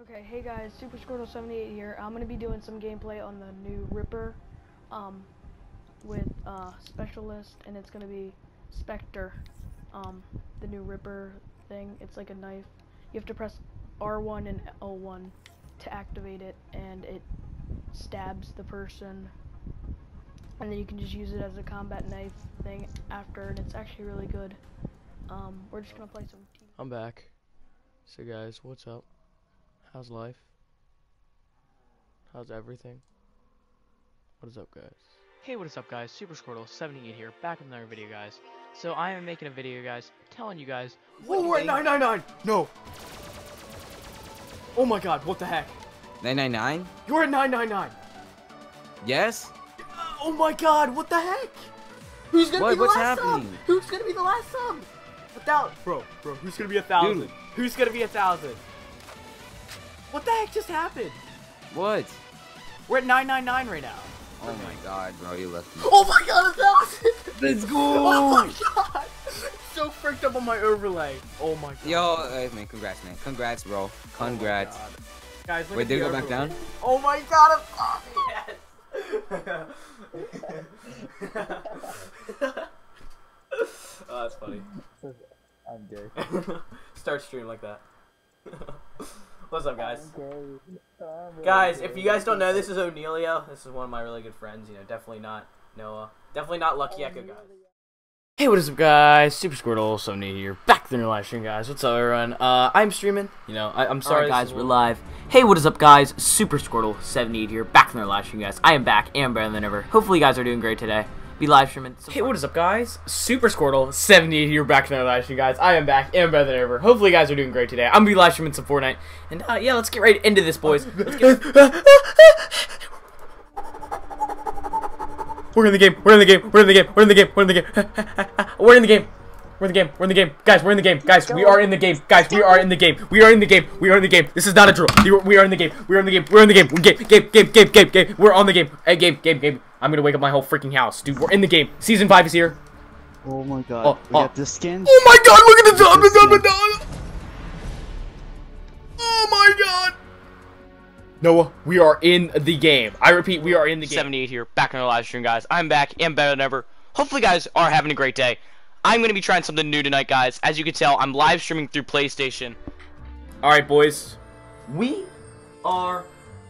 Okay, hey guys, Super Squirtle78 here. I'm gonna be doing some gameplay on the new Ripper, um, with uh, Specialist, and it's gonna be Spectre, um, the new Ripper thing. It's like a knife. You have to press R1 and L1 to activate it, and it stabs the person, and then you can just use it as a combat knife thing after, and it's actually really good. Um, we're just gonna play some. I'm back. So guys, what's up? How's life? How's everything? What is up guys? Hey, what is up guys? Super Squirtle 78 here, back with another video guys. So I am making a video guys, telling you guys what Oh wait, game- 999! No! Oh my god, what the heck? 999? You're at 999! Yes? Oh my god, what the heck? Who's gonna What- be the what's last happening? sub? Who's gonna be the last sub? A thou- Bro, bro, who's gonna be a thousand? Dude. Who's gonna be a thousand? What the heck just happened? What? We're at 999 right now. Oh my god, bro, you left me. Oh my god, a thousand! Let's go! Oh my god! So freaked up on my overlay. Oh my god. Yo, uh, man, congrats, man. Congrats, bro. Oh Congrats. God. Guys, look Wait, at did it go back down? Oh my god, I'm yes. oh, that's funny. I'm gay. Start stream like that. What's up, guys? Guys, if you guys don't know, this is O'Neilio. This is one of my really good friends. You know, definitely not Noah. Definitely not Lucky Echo, guys. Hey, what is up, guys? Super Squirtle, so new here. Back to the new live stream, guys. What's up, everyone? Uh, I'm streaming. You know, I, I'm sorry, Alright guys, we're live. Hey, what is up guys? Super Squirtle 78 here, back from their live stream guys. I am back and better than ever. Hopefully you guys are doing great today be live streaming. Hey, what is up, guys? Super Squirtle, 78 here, back to another live stream, guys. I am back and better than ever. Hopefully, you guys are doing great today. I'm gonna be live streaming some Fortnite, and uh, yeah, let's get right into this, boys. Get... we're in the game. We're in the game. We're in the game. We're in the game. We're in the game. we're in the game. We're in the game. We're in the game. Guys, we're in the game. Guys, we are in the game. Guys, we are in the game. We are in the game. We are in the game. This is not a drill. We are in the game. We are in the game. We're in the game. Game. Game, game, game, game, game, game. We're on the game. Hey, game, game, game. I'm gonna wake up my whole freaking house, dude. We're in the game. Season five is here. Oh my god. Oh, we oh. got the skins. Oh my God! Look at the top. Look at the Oh my God! Noah, we are in the game. I repeat, we are in the game. 78 here, back on the live stream guys. I'm back and better than ever. Hopefully you guys are having a great day. I'm going to be trying something new tonight guys. As you can tell, I'm live streaming through PlayStation. Alright, boys. We are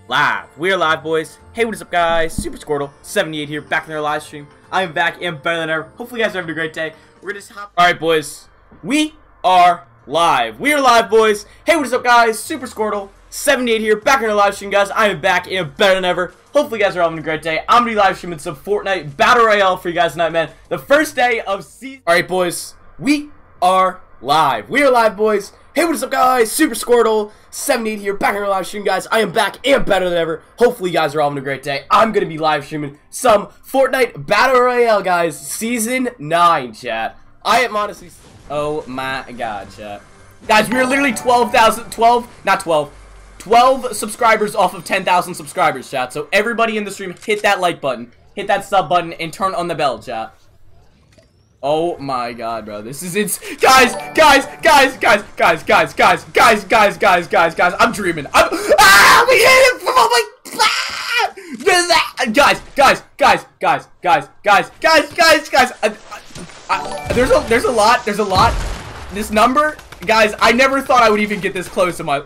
live. We are live, boys. Hey, what is up, guys? Super Squirtle, 78 here, back in our live stream. I am back and better than ever. Hopefully, you guys are having a great day. We're gonna just hop. Alright, boys. We are live. We are live, boys. Hey, what is up, guys? Super Squirtle, 78 here, back in our live stream, guys. I am back and better than ever. Hopefully, you guys are having a great day. I'm gonna be live streaming some Fortnite Battle Royale for you guys tonight, man. The first day of season. Alright, boys. We are live. We are live, boys. Hey, what is up, guys? Super Squirtle, 78 here, back in our live stream, guys. I am back and better than ever. Hopefully, you guys are having a great day. I'm gonna be live streaming some Fortnite Battle Royale, guys. Season 9, chat. I am honestly. Oh my god, chat. Guys, we are literally 12,000. 12, not 12. 12 subscribers off of 10,000 subscribers, chat. So, everybody in the stream, hit that like button, hit that sub button, and turn on the bell, chat. Oh my god, bro. This is it's guys, guys, guys, guys, guys, guys, guys, guys, guys, guys, guys, guys. I'm dreaming. I'm ah, we hit it from oh my ah! guys, guys, guys, guys, guys, guys, guys, guys, guys. Uh, uh, there's a there's a lot. There's a lot. This number, guys. I never thought I would even get this close to my.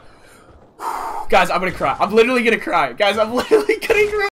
Guys, I'm gonna cry. I'm literally gonna cry. Guys, I'm literally gonna cry.